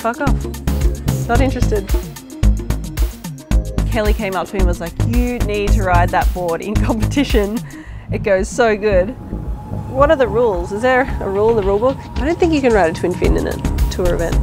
fuck off. Not interested. Kelly came up to me and was like, you need to ride that board in competition. It goes so good. What are the rules? Is there a rule in the rule book? I don't think you can ride a twin fin in a tour event.